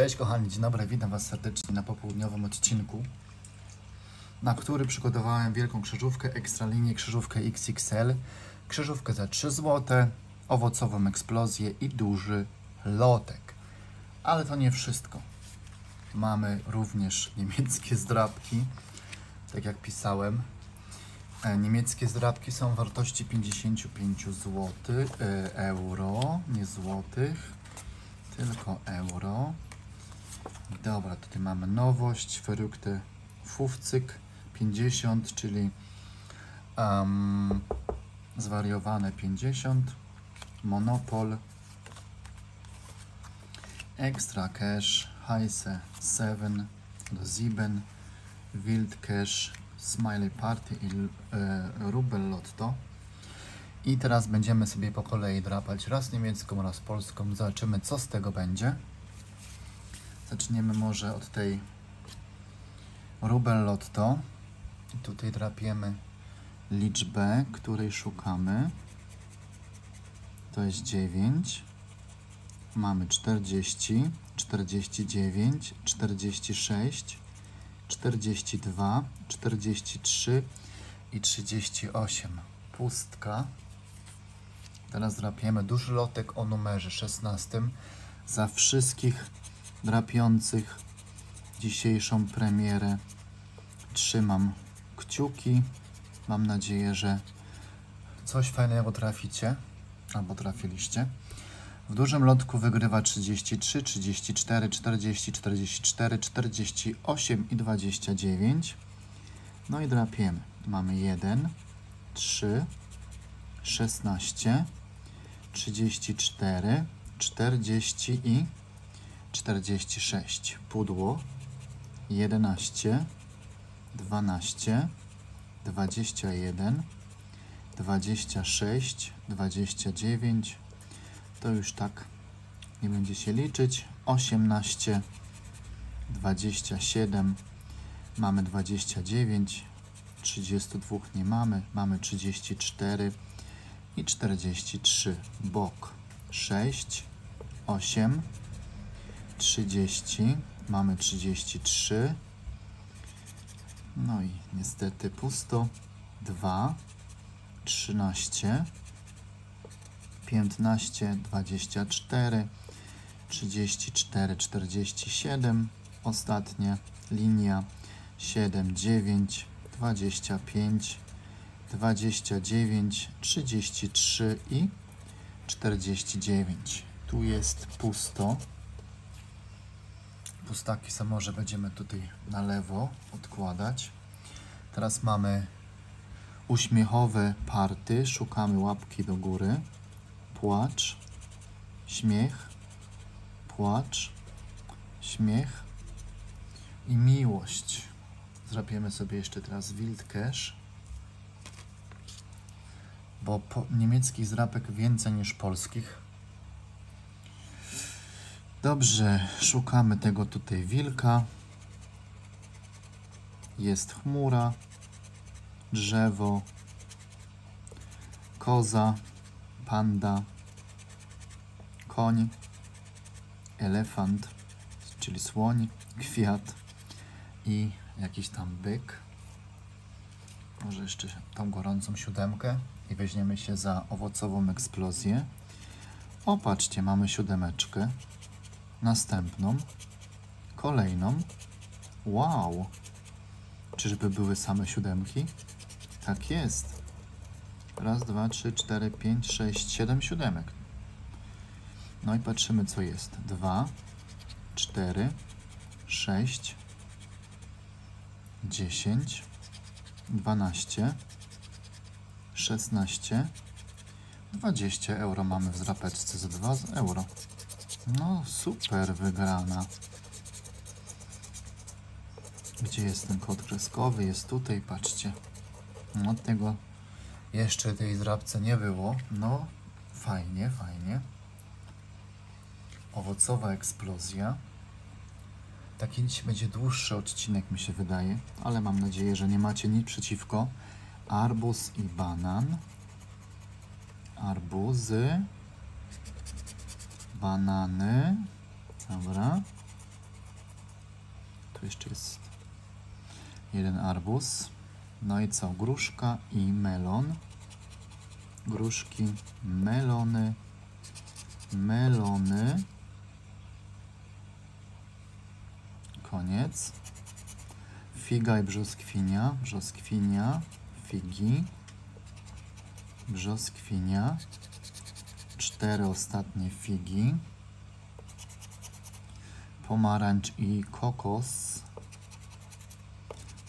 Cześć kochani, dzień dobry, witam Was serdecznie na popołudniowym odcinku, na który przygotowałem wielką krzyżówkę, ekstralinię, krzyżówkę XXL, krzyżówkę za 3 zł, owocową eksplozję i duży lotek. Ale to nie wszystko. Mamy również niemieckie zdrabki, tak jak pisałem. E, Niemieckie zdrabki są wartości 55 zł, e, euro, nie złotych, tylko euro. Dobra, tutaj mamy nowość, Verrückte 50, 50, czyli um, zwariowane 50, Monopol, Extra Cash, Heise 7 do 7, Wild Cash, Smiley Party i e, Rubel Lotto. I teraz będziemy sobie po kolei drapać raz niemiecką, raz polską. Zobaczymy, co z tego będzie. Zaczniemy może od tej Rubel Lotto. I tutaj drapiemy liczbę, której szukamy. To jest 9. Mamy 40, 49, 46, 42, 43 i 38. Pustka. Teraz drapiemy duży lotek o numerze 16 za wszystkich drapiących dzisiejszą premierę. Trzymam kciuki. Mam nadzieję, że coś fajnego traficie albo trafiliście. W dużym lotku wygrywa 33, 34, 40, 44, 48 i 29. No i drapiemy. Mamy 1, 3, 16, 34, 40 i 46. Pudło. 11, 12, 21, 26, 29. To już tak nie będzie się liczyć. 18, 27, mamy 29, 32 nie mamy, mamy 34 i 43. Bok. 6, 8, 30, mamy 33. No i niestety pusto. 2, 13, 15, 24, 34, 47. Ostatnia linia. 7, 9, 25, 29, 33 i 49. Tu jest pusto. Pustaki może będziemy tutaj na lewo odkładać. Teraz mamy uśmiechowe party. Szukamy łapki do góry. Płacz, śmiech, płacz, śmiech i miłość. Zrobimy sobie jeszcze teraz Wild Cash, bo niemieckich zrapek więcej niż polskich. Dobrze, szukamy tego tutaj wilka. Jest chmura, drzewo, koza, panda, koń, elefant, czyli słoń, kwiat i jakiś tam byk. Może jeszcze tą gorącą siódemkę i weźmiemy się za owocową eksplozję. Opatrzcie, mamy siódemeczkę, następną, kolejną. Wow! Czyżby były same siódemki? Tak jest. Raz, dwa, trzy, cztery, pięć, sześć, siedem siódemek. No i patrzymy, co jest. Dwa, cztery, sześć, dziesięć, dwanaście, szesnaście, dwadzieścia euro mamy w zrapeczce za dwa euro. No super wygrana. Gdzie jest ten kod kreskowy? Jest tutaj, patrzcie. No tego jeszcze tej zrabce nie było. No fajnie, fajnie. Owocowa eksplozja. Taki będzie dłuższy odcinek, mi się wydaje, ale mam nadzieję, że nie macie nic przeciwko. Arbuz i banan. Arbuzy. Banany. Dobra. Tu jeszcze jest jeden arbuz. No i co? Gruszka i melon. Gruszki, melony, melony. Koniec. Figa i brzoskwinia, brzoskwinia, figi, brzoskwinia. Cztery ostatnie figi. Pomarańcz i kokos.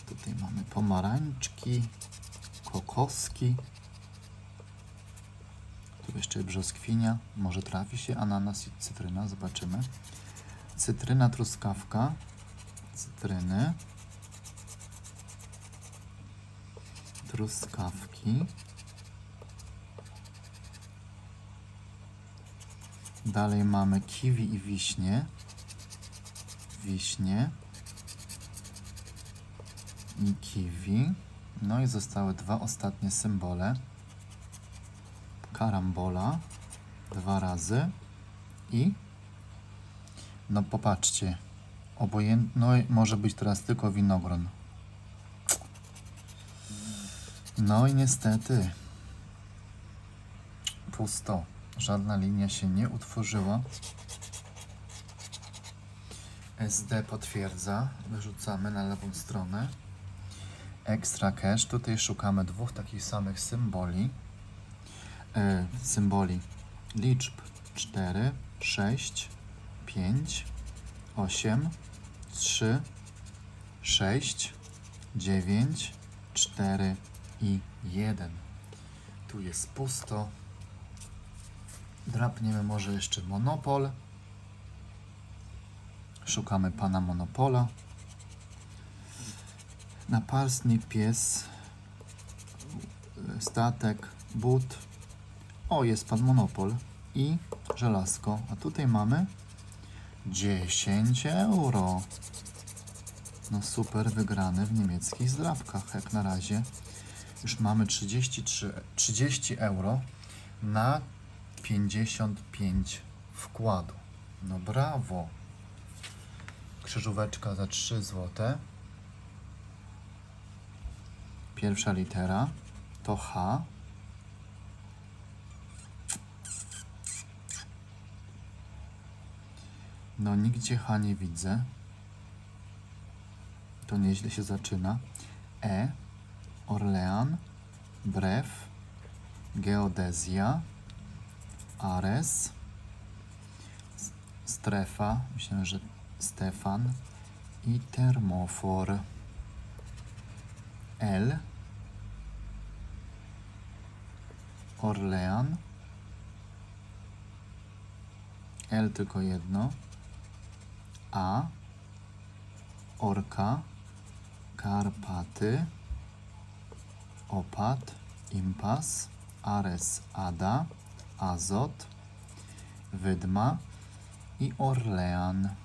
Tutaj mamy pomarańczki, kokoski. Tu jeszcze brzoskwinia. Może trafi się ananas i cytryna. Zobaczymy. Cytryna, truskawka. Cytryny. Truskawki. Dalej mamy kiwi i wiśnie. Wiśnie i kiwi. No i zostały dwa ostatnie symbole. Karambola dwa razy i no popatrzcie, obojętno może być teraz tylko winogron. No i niestety pusto. Żadna linia się nie utworzyła. SD potwierdza. Wyrzucamy na lewą stronę. Extra cache. Tutaj szukamy dwóch takich samych symboli. E, symboli liczb 4, 6, 5, 8, 3, 6, 9, 4 i 1. Tu jest pusto. Drapniemy może jeszcze monopol. Szukamy pana monopola. Naparstnik, pies, statek, but. O, jest pan monopol i żelazko. A tutaj mamy 10 euro. No super, wygrany w niemieckich zdrabkach. Jak na razie już mamy 33, 30 euro na 55 wkładu. No brawo. Krzyżóweczka za 3 zł. Pierwsza litera to H. No nigdzie H nie widzę. To nieźle się zaczyna. E. Orlean. Brew. Geodezja. Ares. Strefa. Myślę, że Stefan. I termofor. L. Orlean. L tylko jedno. A. Orka. Karpaty. Opat. Impas. Ares. Ada. Azot. Wydma. I Orlean.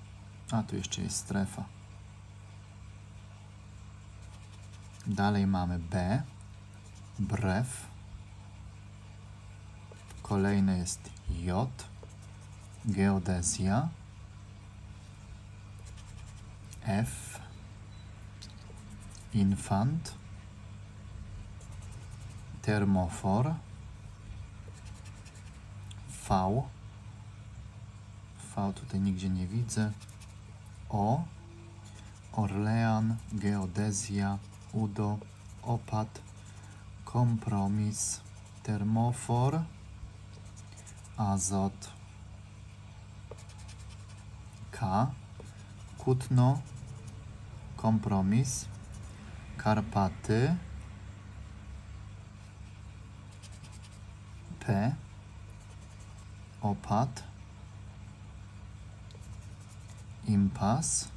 A tu jeszcze jest strefa. Dalej mamy B. Brew. Kolejny jest J. Geodezja. F. Infant. Termofor. V. V tutaj nigdzie nie widzę. O. Orlean, Geodezja, Udo, Opat, Kompromis, Termofor, Azot, K, Kutno, Kompromis, Karpaty, P, Opat, Impas,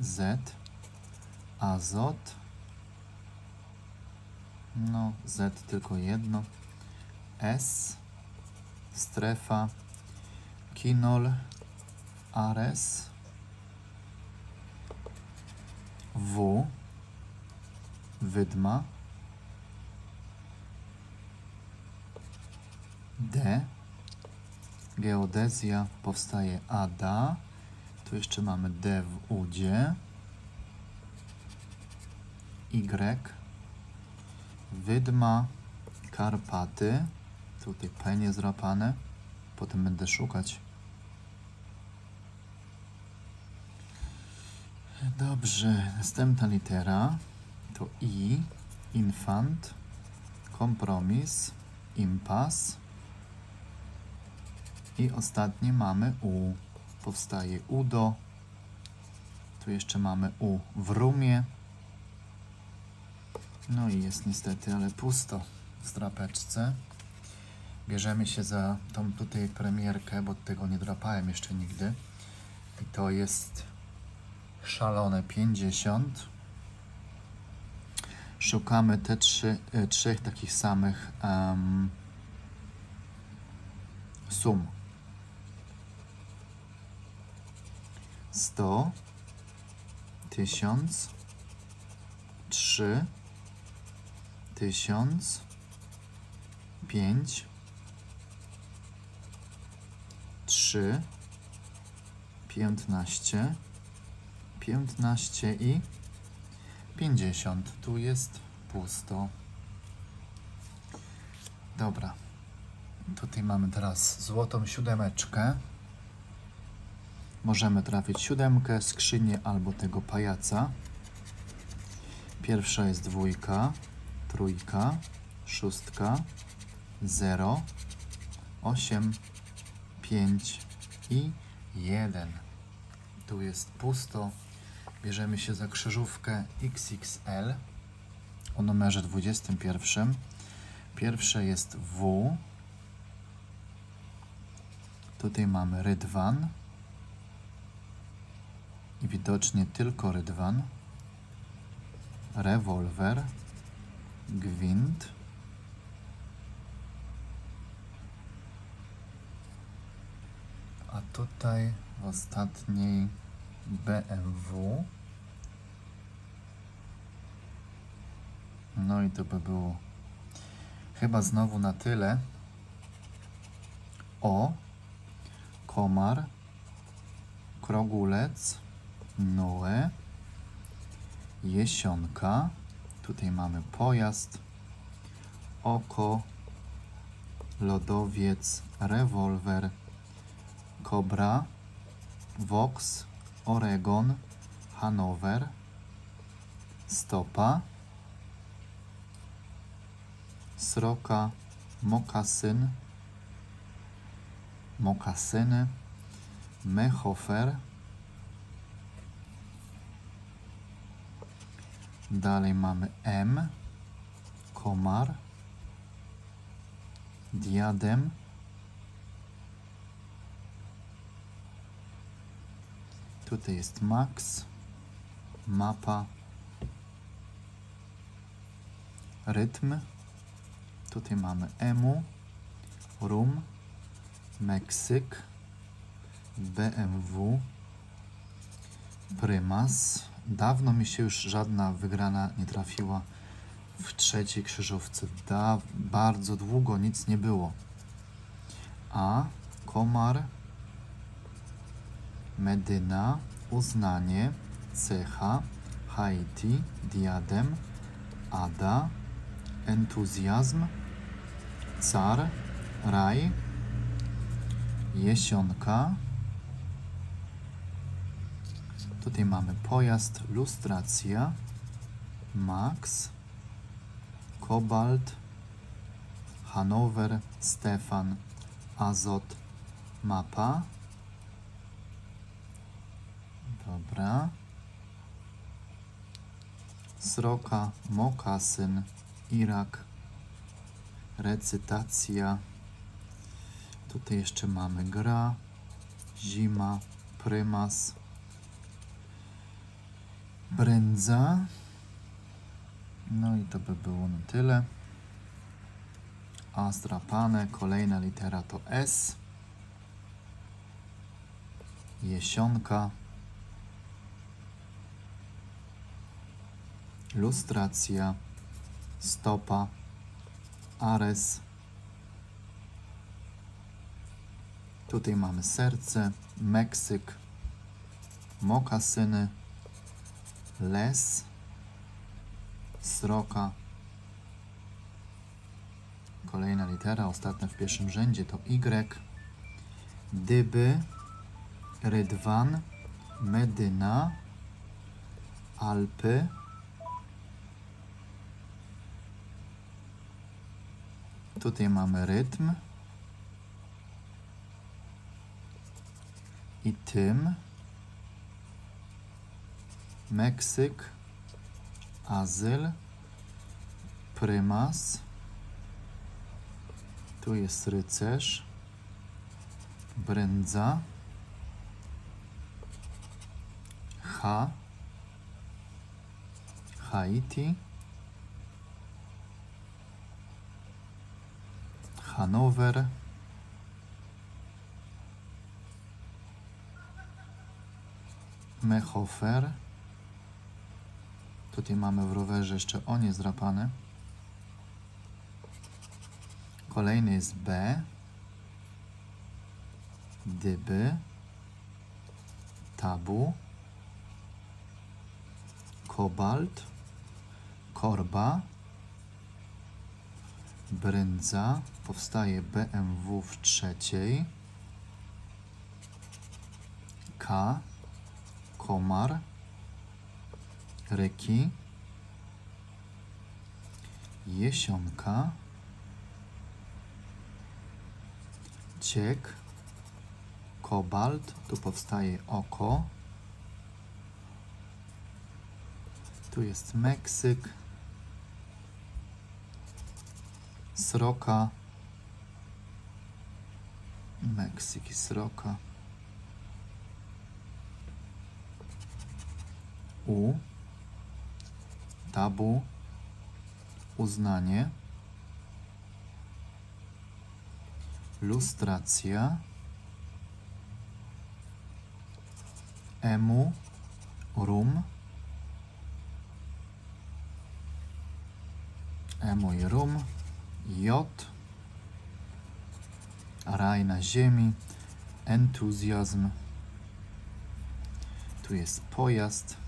Z, azot. No, Z tylko jedno. S, strefa, kinol, ares, W, wydma, D, geodezja powstaje ADA, Tu jeszcze mamy D w udzie. Y. Wydma, Karpaty. Tutaj P nie zrapane. Potem będę szukać. Dobrze, następna litera to I, infant, kompromis, impas. I ostatnie mamy U. Powstaje udo. Tu jeszcze mamy U w rumie. No i jest niestety, ale pusto w drapeczce. Bierzemy się za tą tutaj premierkę, bo tego nie drapałem jeszcze nigdy. I to jest szalone 50. Szukamy te trzy, y, trzech takich samych um, sum. 100, 1000, 3, 1000, 5, 3, 15, 15 i 50. Tu jest pusto. Dobra. Tutaj mamy teraz złotą siódemeczkę. Możemy trafić siódemkę, skrzynię albo tego pajaca. Pierwsza jest dwójka, trójka, szóstka, zero, osiem, pięć i jeden. Tu jest pusto. Bierzemy się za krzyżówkę XXL o numerze 21. Pierwsze jest W. Tutaj mamy rydwan widocznie tylko rydwan. Rewolwer, gwint. A tutaj w ostatniej BMW. No i to by było chyba znowu na tyle. O, komar, krogulec, Noe, jesionka. Tutaj mamy pojazd, oko, lodowiec, rewolwer, kobra, Vox, Oregon, Hanower, stopa, sroka, mokasyn, mokasyny, mechofer. Dalej mamy M, komar, diadem, Tutaj jest max, mapa, rytm. Tutaj mamy emu, rum, Meksyk, BMW, prymas. Dawno mi się już żadna wygrana nie trafiła w trzeciej krzyżówce. Da, bardzo długo nic nie było. A, komar, Medyna, uznanie, cecha, Haiti, diadem, Ada, entuzjazm, car, raj, jesionka. Tutaj mamy pojazd, lustracja, Max, Kobalt, Hanower, Stefan, Azot, mapa. Dobra. Sroka, mokasyn, Irak, recytacja. Tutaj jeszcze mamy gra, zima, prymas, brędza. No i to by było na tyle. A zdrapane, kolejna litera to S. Jesionka. lustracja, stopa, ares. Tutaj mamy serce, Meksyk, mokasyny, les, sroka. Kolejna litera, ostatnia w pierwszym rzędzie to Y. Dyby, rydwan, medyna, Alpy. Tutaj mamy rytm. I tym. Meksyk. Azyl. Prymas. Tu jest rycerz. Brędza. H. Haiti. Hanower. Mechofer. Tutaj mamy w rowerze jeszcze o nie zdrapane. Kolejny jest B. Dyby. Tabu. Kobalt. Korba. Brędza. Powstaje BMW w trzeciej. K. Komar. Ryki. Jesionka. Ciek. Kobalt. Tu powstaje oko. Tu jest Meksyk. Sroka. Meksyk i sroka. U. Tabu. Uznanie. Lustracja. Emu. Rum. Emu i rum. J. Raj na ziemi. Entuzjazm. Tu jest pojazd.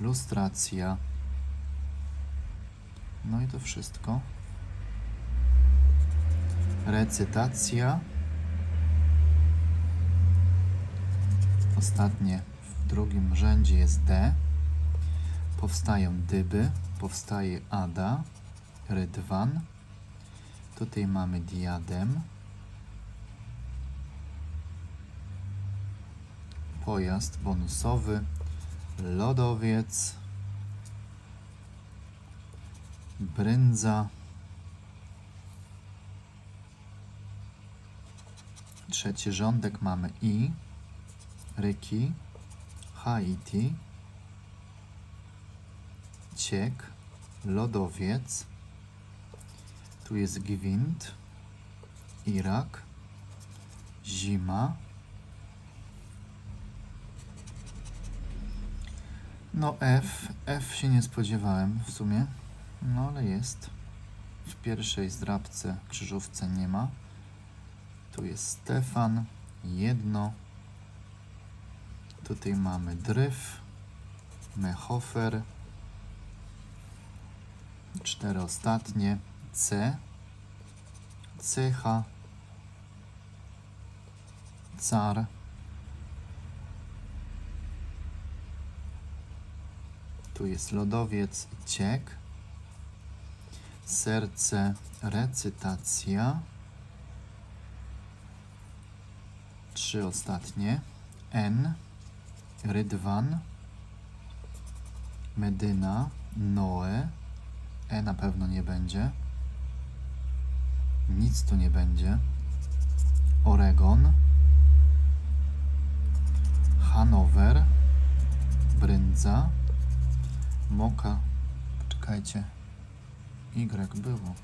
Lustracja. No i to wszystko. Recytacja. Ostatnie w drugim rzędzie jest D. Powstają dyby, powstaje Ada, rydwan. Tutaj mamy diadem. Pojazd bonusowy, lodowiec, brędza. Trzeci rządek mamy I, ryki, Haiti, ciek, lodowiec. Tu jest gwint, Irak, zima. No F, F się nie spodziewałem w sumie, no ale jest. W pierwszej zdrabce krzyżówce nie ma. Tu jest Stefan, jedno. Tutaj mamy dryf, mechofer. Cztery ostatnie. C, cecha, car. Tu jest lodowiec, ciek. Serce, recytacja. Trzy ostatnie. N, rydwan. Medyna, Noe. E na pewno nie będzie. Nic tu nie będzie. Oregon. Hanower. Brędza. Moka. Poczekajcie. Y było.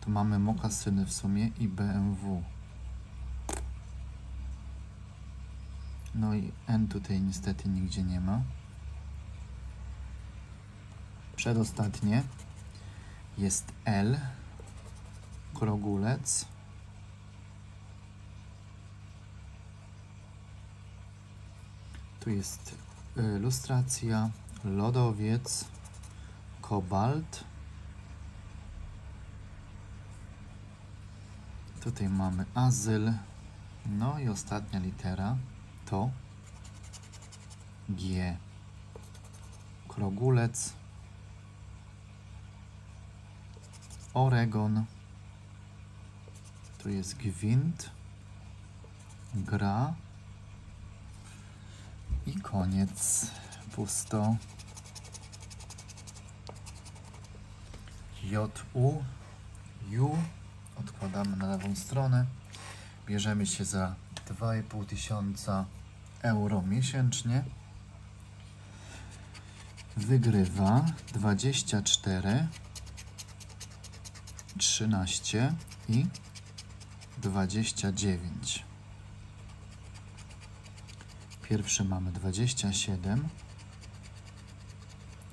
Tu mamy mokasyny w sumie i BMW. No i N tutaj niestety nigdzie nie ma. Przedostatnie jest L, krogulec, Tu jest y, lustracja, lodowiec, kobalt. Tutaj mamy azyl. No i ostatnia litera to G. Krogulec. Oregon. Tu jest gwint. Gra. I koniec. Pusto. J, U, U. Odkładamy na lewą stronę. Bierzemy się za 2,5 tysiąca euro miesięcznie. Wygrywa 24, 13 i 29. Pierwszy mamy 27,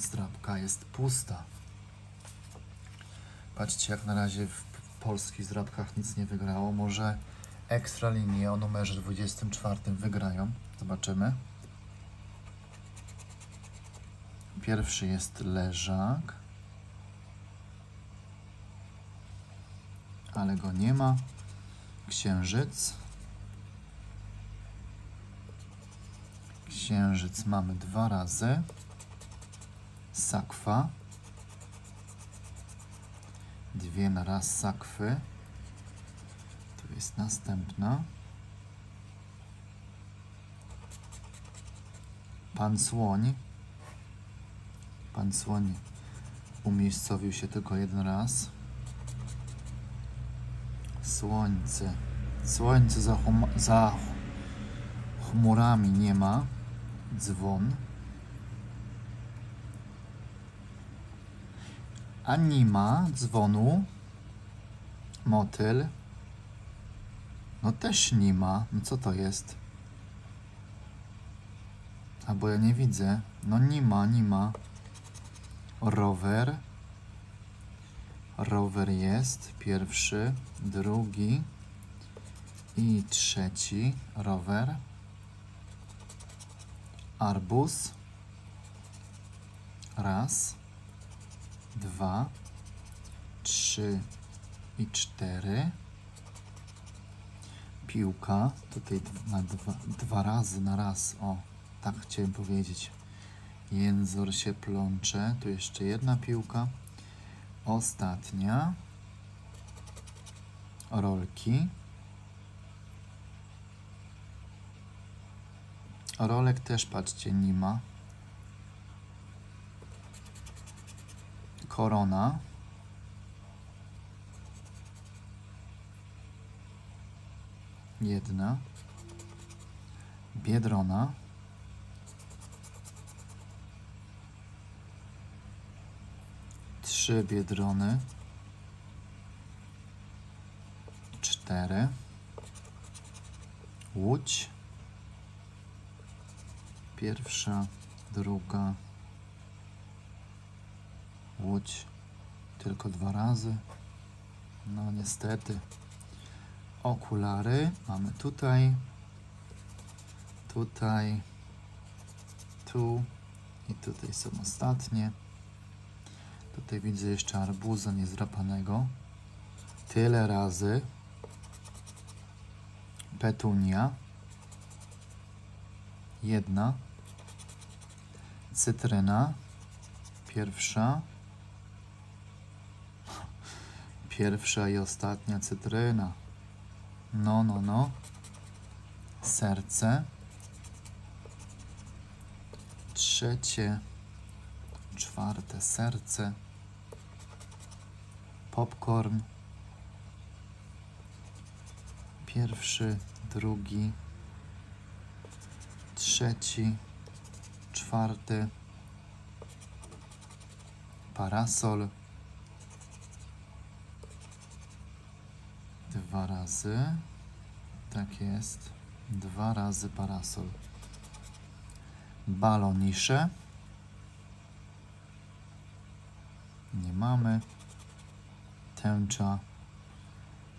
Zdrabka jest pusta. Patrzcie, jak na razie w polskich zdrabkach nic nie wygrało. Może ekstra linie o numerze 24 wygrają. Zobaczymy. Pierwszy jest leżak. Ale go nie ma. Księżyc. Księżyc mamy dwa razy. Sakwa. Dwie na raz sakwy. Tu jest następna. Pan słoń. Pan słoń umiejscowił się tylko jeden raz. Słońce. Słońce za, za chmurami nie ma. Dzwon. A nie ma dzwonu. Motyl. No też nie ma. No co to jest? Albo ja nie widzę. No nie ma, nie ma. Rower. Rower jest. Pierwszy, drugi i trzeci rower. Arbuz. Raz, dwa, trzy i cztery. Piłka. Tutaj na dwa, dwa razy na raz. O, tak chciałem powiedzieć. Jęzor się plącze. Tu jeszcze jedna piłka. Ostatnia. Rolki. Rolek też, patrzcie, nie ma. Korona. Jedna. Biedrona. Trzy biedrony. Cztery. Łódź. Pierwsza, druga. Łódź tylko dwa razy. No niestety. Okulary mamy tutaj, tutaj, tu i tutaj są ostatnie. Tutaj widzę jeszcze arbuza niezdrapanego. Tyle razy. Petunia. Jedna. Cytryna. Pierwsza. Pierwsza i ostatnia cytryna. No, no, no. Serce. Trzecie. Czwarte serce. Popcorn. Pierwszy, drugi, trzeci, czwarty, parasol, dwa razy, tak jest, dwa razy parasol, balonisze, nie mamy, tęcza,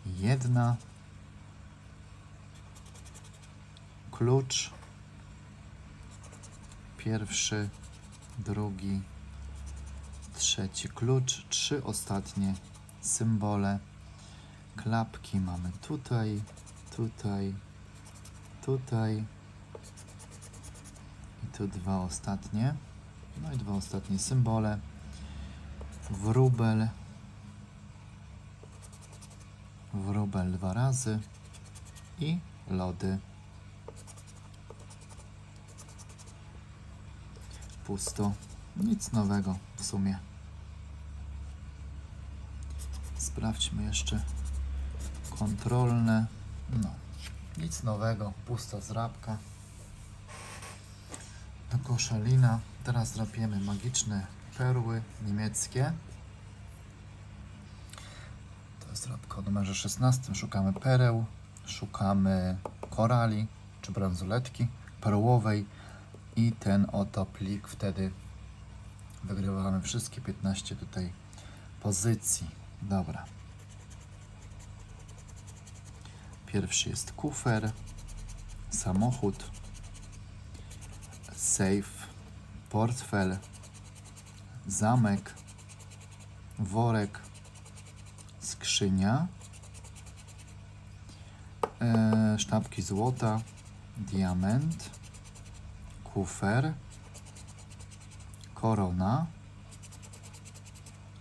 jedna, klucz, pierwszy, drugi, trzeci klucz, trzy ostatnie symbole, klapki mamy tutaj, tutaj, tutaj i tu dwa ostatnie, no i dwa ostatnie symbole, wróbel, wróbel dwa razy i lody. Pusto. Nic nowego w sumie. Sprawdźmy jeszcze kontrolne. No, nic nowego. Pusta zrabka. Do kosza lina. Teraz drapiemy magiczne perły niemieckie. To jest drapka o numerze 16. Szukamy pereł, szukamy korali czy bransoletki perłowej i ten oto plik wtedy wygrywamy wszystkie 15 tutaj pozycji. Dobra. Pierwszy jest kufer, samochód, safe, portfel, zamek, worek, skrzynia, e, sztabki złota, diament, kufer, korona,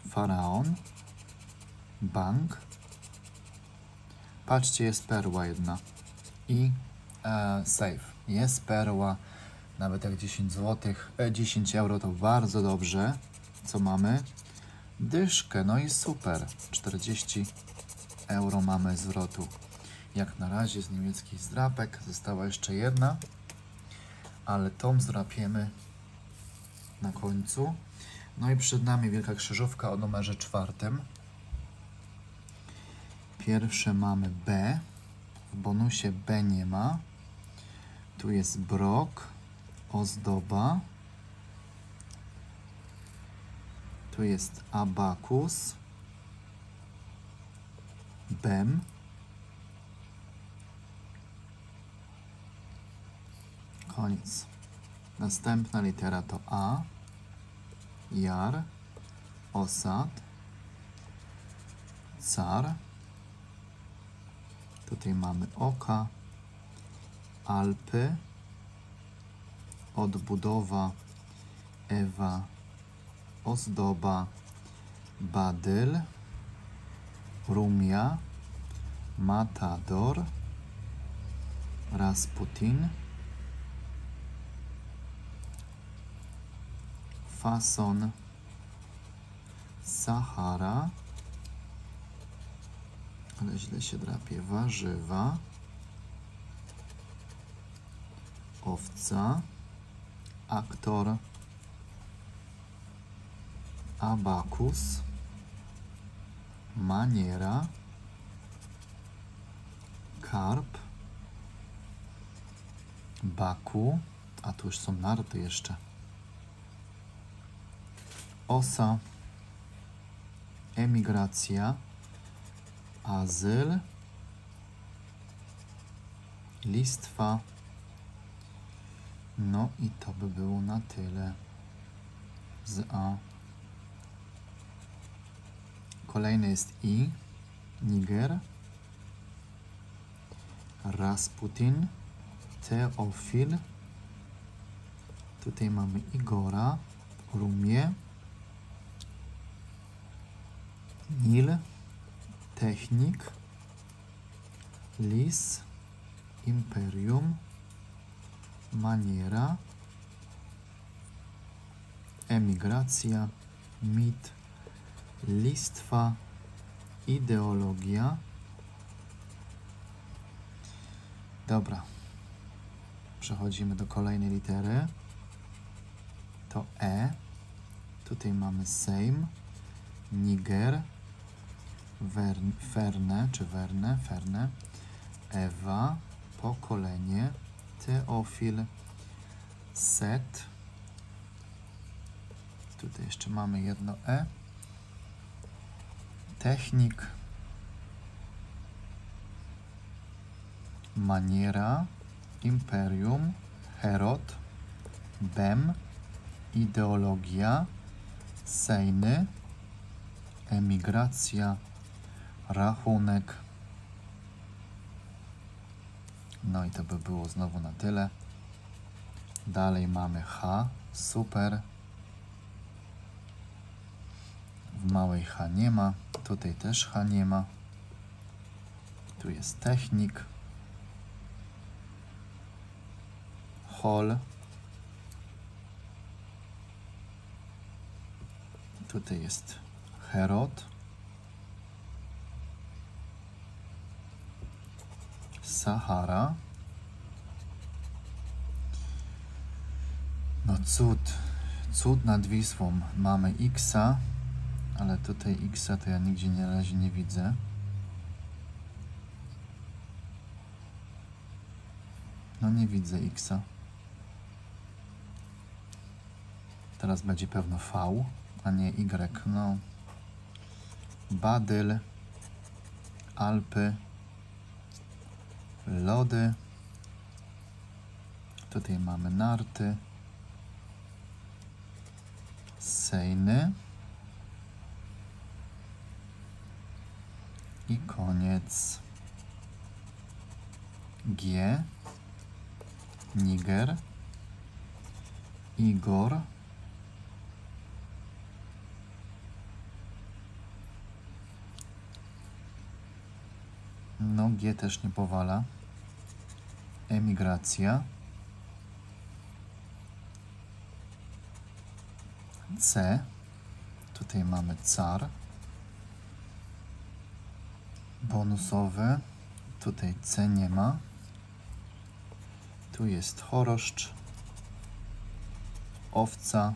faraon, bank. Patrzcie, jest perła jedna i e, safe. Jest perła, nawet jak 10 zł, e, 10 euro to bardzo dobrze. Co mamy? Dyszkę, no i super. 40 euro mamy zwrotu. Jak na razie z niemieckich zdrapek została jeszcze jedna, ale tą zdrapiemy na końcu. No i przed nami wielka krzyżówka o numerze czwartym. Pierwsze mamy B. W bonusie B nie ma. Tu jest brok, ozdoba. Tu jest abakus. Bem. Koniec. Następna litera to A. Jar. Osad. Car. Tutaj mamy oka. Alpy. Odbudowa. Ewa. Ozdoba. Badyl. Rumia. Matador. Rasputin. fason Sahara, ale źle się drapie, warzywa, owca, aktor, abakus, maniera, karp, baku, a tu już są narty jeszcze osa, emigracja, azyl, listwa. No i to by było na tyle z A. Kolejny jest I, Niger, Rasputin, Teofil. Tutaj mamy Igora, Rumie. Nil, Technik, Lis, Imperium, Maniera, Emigracja, Mit, Listwa, Ideologia. Dobra. Przechodzimy do kolejnej litery. To E. Tutaj mamy Sejm, Niger, Wern, Ferne, czy Werne, Ferne, Ewa, pokolenie, Teofil, Set. Tutaj jeszcze mamy jedno E. Technik, Maniera, Imperium, Herod, Bem, Ideologia, Sejny, Emigracja, Rachunek. No i to by było znowu na tyle. Dalej mamy H, super. W małej H nie ma, tutaj też H nie ma. Tu jest technik. Hol. Tutaj jest Herod. Sahara. No cud. Cud nad Wisłą. Mamy Xa, ale tutaj Xa to ja nigdzie na razie nie widzę. No nie widzę Xa. Teraz będzie pewno V, a nie Y. No. Badyl. Alpy. Lody. Tutaj mamy narty. Sejny. I koniec. G. Niger. Igor. No, G też nie powala. Emigracja. C. Tutaj mamy car. Bonusowe. Tutaj C nie ma. Tu jest choroszcz. Owca.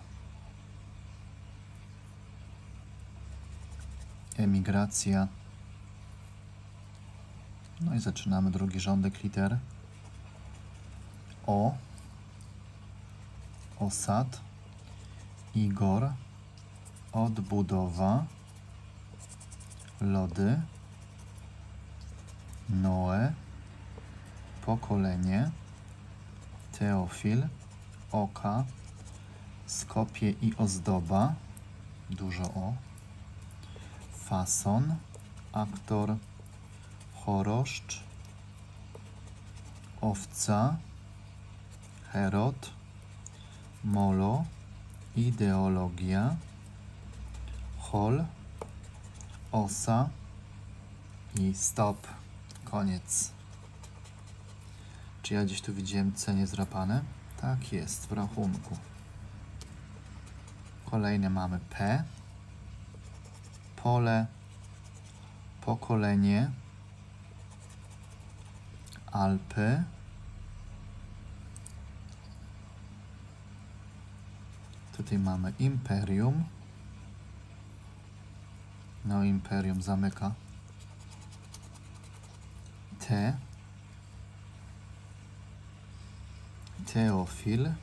Emigracja. No i zaczynamy drugi rządek liter. O. Osad. Igor. Odbudowa. Lody. Noe. Pokolenie. Teofil. Oka. Skopie i ozdoba. Dużo o. Fason. Aktor choroszcz, owca, Herod, molo, ideologia, hol, osa i stop. Koniec. Czy ja gdzieś tu widziałem C niezrapane? Tak jest, w rachunku. Kolejne mamy P, pole, pokolenie, Alpy. Tutaj mamy Imperium. No, Imperium zamyka. T. Teofil.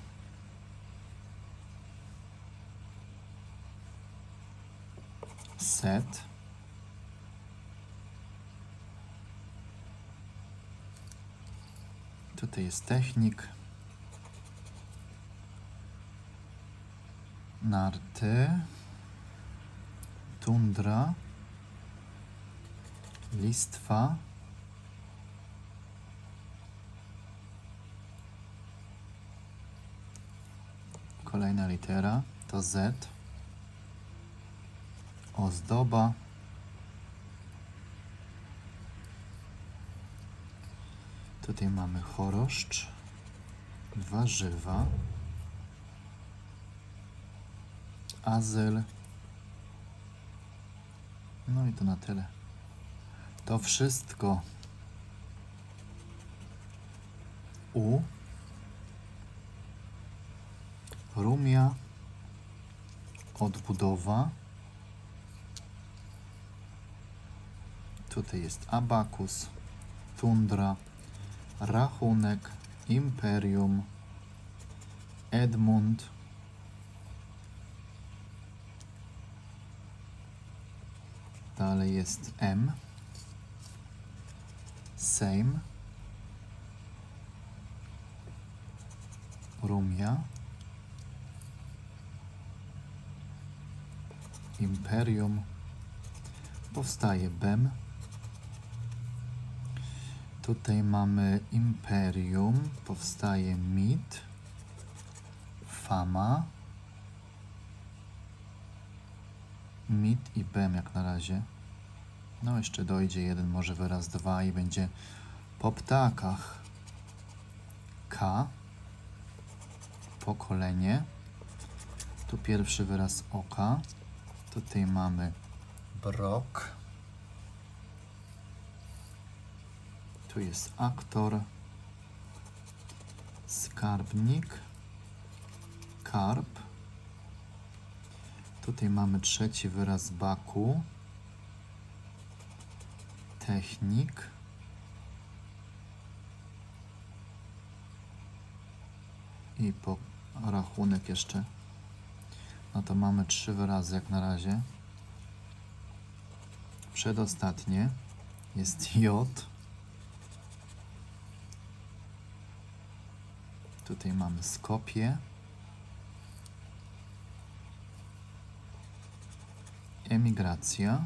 Set. Tutaj jest technik. Narty. Tundra. Listwa. Kolejna litera to Z. Ozdoba. Tutaj mamy choroszcz, warzywa, azyl. No i to na tyle. To wszystko. U, Rumia, odbudowa. Tutaj jest Abakus, Tundra, Rachunek, Imperium, Edmund, Dalej jest M, Sejm, Rumia, Imperium, powstaje BEM. Tutaj mamy Imperium, powstaje MIT, Fama, MIT i BEM jak na razie. No jeszcze dojdzie jeden, może wyraz dwa i będzie po ptakach. K, pokolenie. Tu pierwszy wyraz oka. Tutaj mamy brok. Tu jest aktor. Skarbnik. Karp. Tutaj mamy trzeci wyraz baku. Technik. I po rachunek jeszcze. No to mamy trzy wyrazy jak na razie. Przedostatnie jest J. Tutaj mamy Skopie. Emigracja.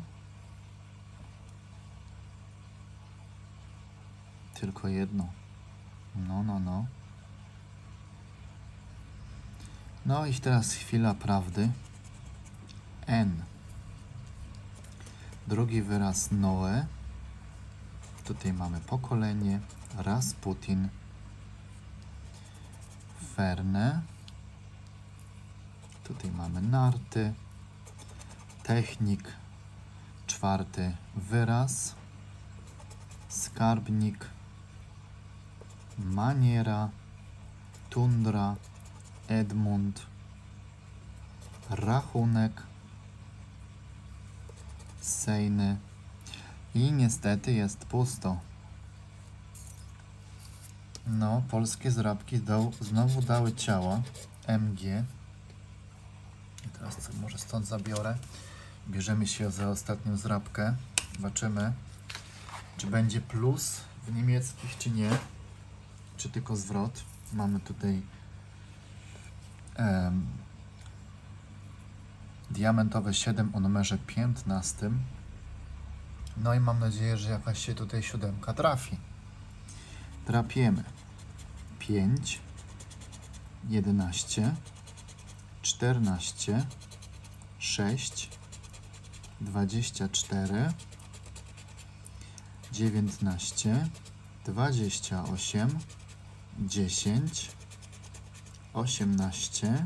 Tylko jedno. No, no, no. No i teraz chwila prawdy. N. Drugi wyraz Noe. Tutaj mamy pokolenie. Rasputin. Ferne. Tutaj mamy narty. Technik. Czwarty wyraz. Skarbnik. Maniera. Tundra. Edmund. Rachunek. Sejny. I niestety jest pusto. No, polskie zrabki dał, znowu dały ciała. MG. I teraz co, może stąd zabiorę. Bierzemy się za ostatnią zrabkę. Zobaczymy, czy będzie plus w niemieckich, czy nie. Czy tylko zwrot. Mamy tutaj em, diamentowe 7 o numerze 15. No i mam nadzieję, że jakaś się tutaj siódemka trafi. Trapiemy 5, 11, 14, 6, 24, 19, 28, 10, 18,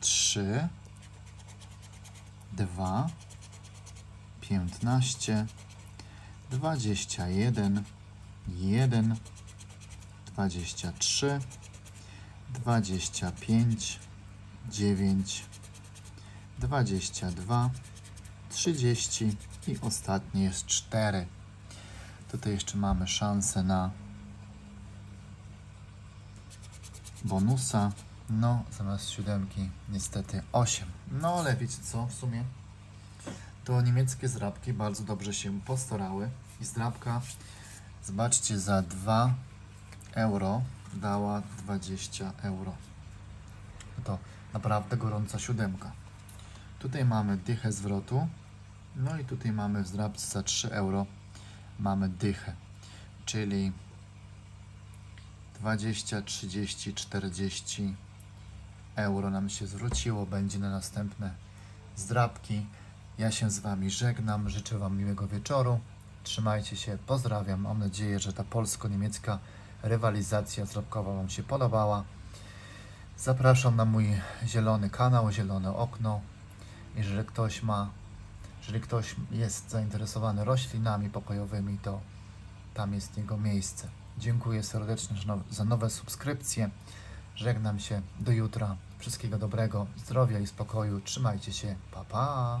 3, 2, 15, 21, 1, 23, 25, 9, 22, 30 i ostatnie jest 4. Tutaj jeszcze mamy szansę na bonusa. No, zamiast siódemki niestety 8. No, ale wiecie co, w sumie to niemieckie zrabki bardzo dobrze się postarały. I zrabka, zobaczcie, za 2 euro dała 20 euro. To naprawdę gorąca siódemka. Tutaj mamy dychę zwrotu. No i tutaj mamy w zdrabce za 3 euro mamy dychę, czyli 20, 30, 40 euro nam się zwróciło. Będzie na następne zdrabki. Ja się z Wami żegnam. Życzę Wam miłego wieczoru. Trzymajcie się. Pozdrawiam. Mam nadzieję, że ta polsko-niemiecka rywalizacja zdrabkowa Wam się podobała. Zapraszam na mój zielony kanał, zielone okno. Jeżeli ktoś ma, jeżeli ktoś jest zainteresowany roślinami pokojowymi, to tam jest jego miejsce. Dziękuję serdecznie za nowe subskrypcje. Żegnam się do jutra. Wszystkiego dobrego, zdrowia i spokoju. Trzymajcie się. Pa pa.